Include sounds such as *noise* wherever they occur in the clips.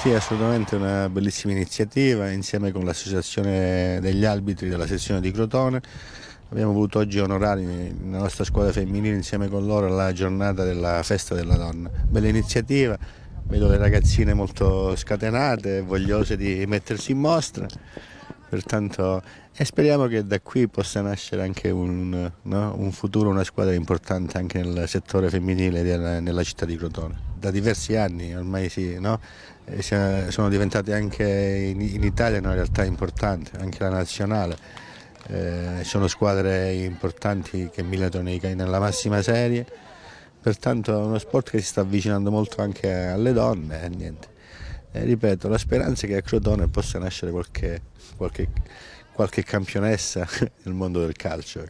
Sì, assolutamente una bellissima iniziativa insieme con l'associazione degli arbitri della sezione di Crotone. Abbiamo voluto oggi onorare la nostra squadra femminile insieme con loro la giornata della festa della donna. Bella iniziativa, vedo le ragazzine molto scatenate, vogliose di mettersi in mostra. Pertanto, e speriamo che da qui possa nascere anche un, no? un futuro, una squadra importante anche nel settore femminile della, nella città di Crotone. Da diversi anni ormai sì, no? sono diventate anche in, in, Italia una realtà importante, anche la nazionale. Eh, sono squadre importanti che militano nella massima serie, pertanto è uno sport che si sta avvicinando molto anche alle donne. E eh, ripeto, la speranza è che a Crotone possa nascere qualche, qualche, qualche campionessa *laughs* nel mondo del calcio.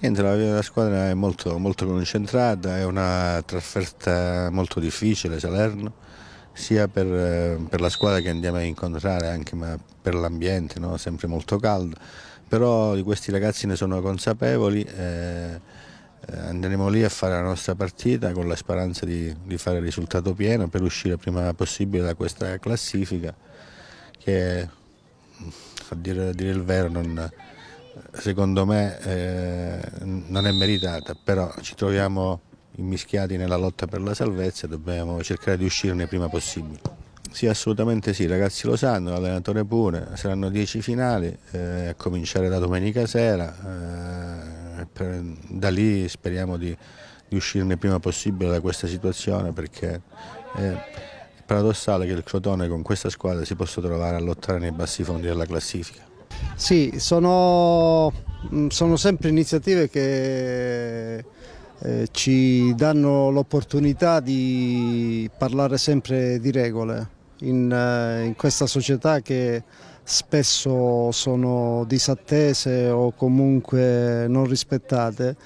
Niente, la, la squadra è molto, molto concentrata, è una trasferta molto difficile, Salerno, sia per, per, la squadra che andiamo a incontrare, anche per l'ambiente, no? sempre molto caldo, però di questi ragazzi ne sono consapevoli. Eh, eh, andremo lì a fare la nostra partita con la speranza di, di fare il risultato pieno per uscire prima possibile da questa classifica che a dire, a dire il vero non, secondo me eh, non è meritata, però ci troviamo immischiati nella lotta per la salvezza e dobbiamo cercare di uscirne prima possibile. Sì, assolutamente sì, i ragazzi lo sanno, l'allenatore pure, saranno dieci finali, eh, a cominciare da domenica sera. Eh, per, da lì speriamo di, di uscirne prima possibile da questa situazione perché è paradossale che il Crotone con questa squadra si possa trovare a lottare nei bassi fondi della classifica. Sì, sono, mm, sono sempre iniziative che eh, ci danno l'opportunità di parlare sempre di regole in, eh, in questa società che spesso sono disattese o comunque non rispettate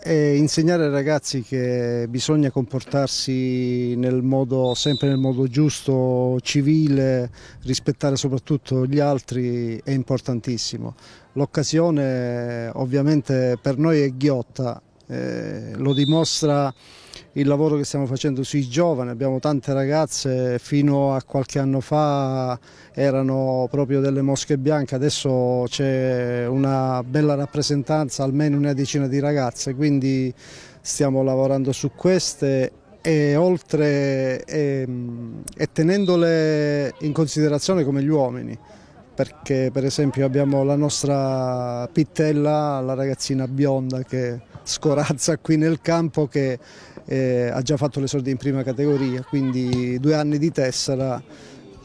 e insegnare ai ragazzi che bisogna comportarsi nel modo, sempre nel modo giusto, civile, rispettare soprattutto gli altri è importantissimo. L'occasione ovviamente per noi è ghiotta, eh, lo dimostra il lavoro che stiamo facendo sui giovani, abbiamo tante ragazze, fino a qualche anno fa erano proprio delle mosche bianche, adesso c'è una bella rappresentanza, almeno una decina di ragazze, quindi stiamo lavorando su queste e oltre e, e tenendole in considerazione come gli uomini perché per esempio abbiamo la nostra Pittella, la ragazzina bionda che scorazza qui nel campo che eh, ha già fatto l'esordio in prima categoria, quindi due anni di tessera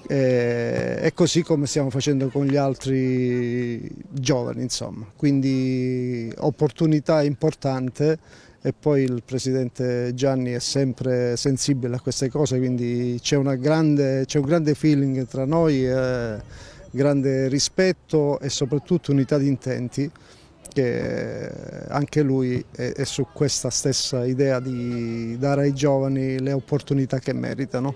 eh, e così come stiamo facendo con gli altri giovani, insomma. Quindi opportunità importante e poi il Presidente Gianni è sempre sensibile a queste cose, quindi c'è un grande feeling tra noi. Eh, grande rispetto e soprattutto unità di intenti che anche lui è, su questa stessa idea di dare ai giovani le opportunità che meritano.